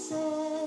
Say.